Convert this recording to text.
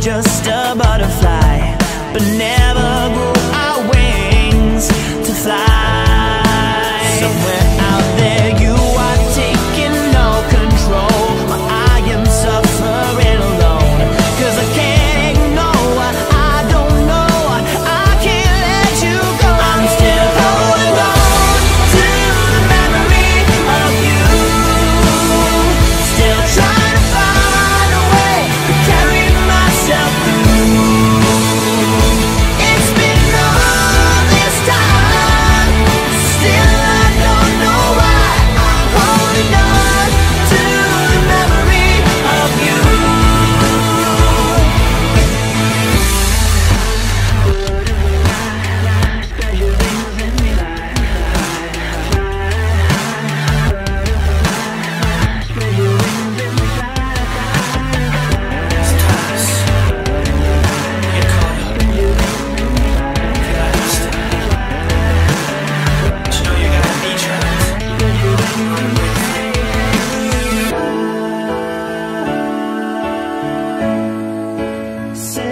just a butterfly, but never. say